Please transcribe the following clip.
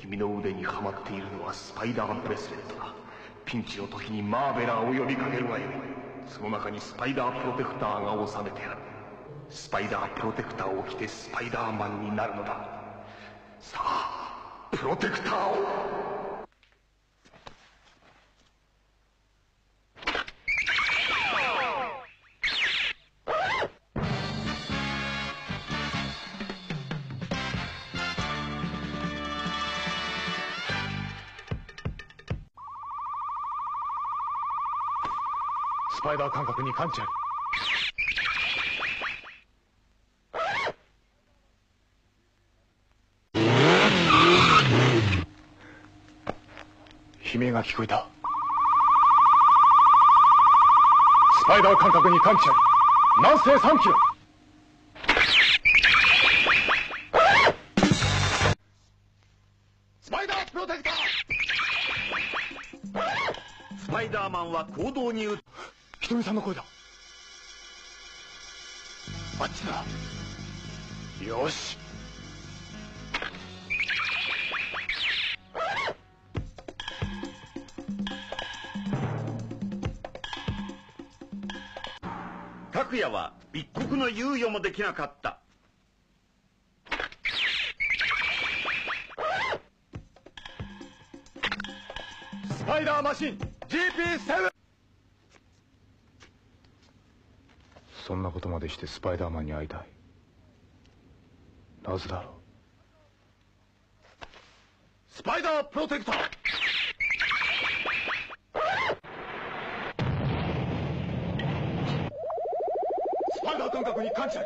君の腕にはまっているのはスパイダーブレスレットだ。ピンチの時にマーベラーを呼びかけるがよ。いその中にスパイダープロテクターが収めてある。スパイダープロテクターを着てスパイダーマンになるのだ。さあプロテクターをスパイダー感覚に感知あり悲鳴が聞こえた。スパイダー感覚に感知あり南西3キロ。スパイダープロテクター。スパイダーマンは行動に移ひとみさんの声だ。あっちだ。よし。拓也は一刻の猶予もできなかった。スパイダーマシン GP7 そんなことまでしてスパイダーマンに会いたい。なぜだろう？スパイダープロテクター。スパイダー感覚に感謝